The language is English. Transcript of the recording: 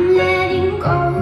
I'm letting go.